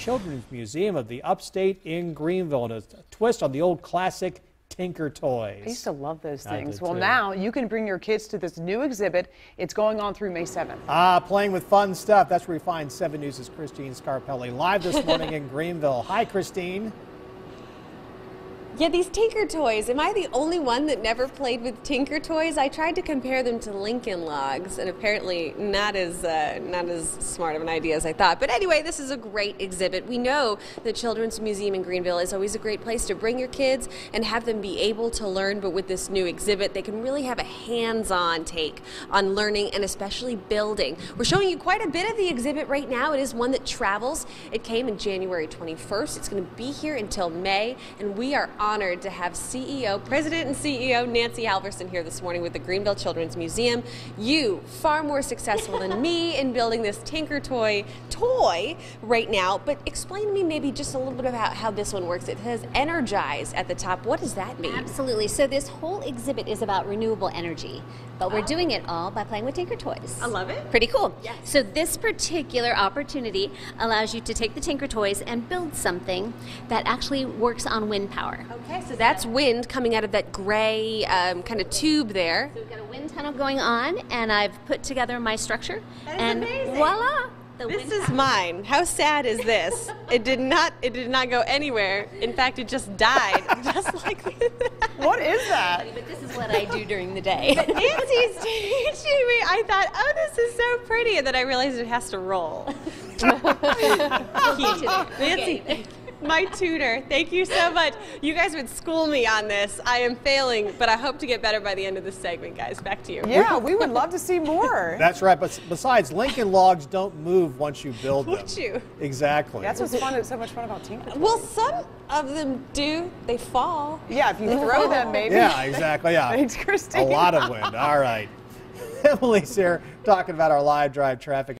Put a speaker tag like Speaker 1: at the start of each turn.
Speaker 1: Children's Museum of the Upstate in Greenville and a twist on the old classic Tinkertoys.
Speaker 2: I used to love those things. Well,
Speaker 1: too.
Speaker 2: now you can bring your kids to this new exhibit. It's going on through May 7th.
Speaker 1: Ah, playing with fun stuff. That's where we find 7 News' Christine Scarpelli live this morning in Greenville. Hi, Christine.
Speaker 3: Yeah, these Tinkertoys. Am I the only one that never played with Tinkertoys? I tried to compare them to Lincoln Logs, and apparently not as uh, not as smart of an idea as I thought. But anyway, this is a great exhibit. We know the Children's Museum in Greenville is always a great place to bring your kids and have them be able to learn. But with this new exhibit, they can really have a hands-on take on learning and especially building. We're showing you quite a bit of the exhibit right now. It is one that travels. It came in January 21st. It's going to be here until May, and we are honored to have CEO, President and CEO Nancy Halverson here this morning with the Greenville Children's Museum. You, far more successful than me in building this Tinkertoy toy right now, but explain to me maybe just a little bit about how this one works. It says energize at the top. What does that mean?
Speaker 4: Absolutely. So this whole exhibit is about renewable energy, but we're oh. doing it all by playing with Tinker Toys.
Speaker 3: I love it.
Speaker 4: Pretty cool.
Speaker 3: Yes.
Speaker 4: So this particular opportunity allows you to take the Tinkertoys and build something that actually works on wind power.
Speaker 3: Okay, so that's wind coming out of that gray um, kind of tube there.
Speaker 4: So we've got a wind tunnel going on, and I've put together my structure.
Speaker 3: That is
Speaker 4: and
Speaker 3: amazing.
Speaker 4: voila! The
Speaker 3: This is
Speaker 4: tunnel.
Speaker 3: mine. How sad is this? it did not. It did not go anywhere. In fact, it just died, just like This.
Speaker 2: What is that?
Speaker 4: But this is what I do during the day.
Speaker 3: But Nancy's teaching me. I thought, oh, this is so pretty, and then I realized it has to roll. Nancy,
Speaker 4: Okay.
Speaker 3: My tutor, thank you so much. You guys would school me on this. I am failing, but I hope to get better by the end of this segment, guys. Back to you.
Speaker 2: Yeah, we would love to see more.
Speaker 1: That's right. But besides, Lincoln logs don't move once you build them.
Speaker 3: Would you?
Speaker 1: Exactly.
Speaker 2: That's what's fun. so much fun about Tinker
Speaker 3: Well, some of them do. They fall.
Speaker 2: yeah, if you throw them, maybe.
Speaker 1: yeah, exactly. Yeah.
Speaker 2: Thanks, Christine.
Speaker 1: A lot of wind. All right. Emily's here talking about our live drive traffic.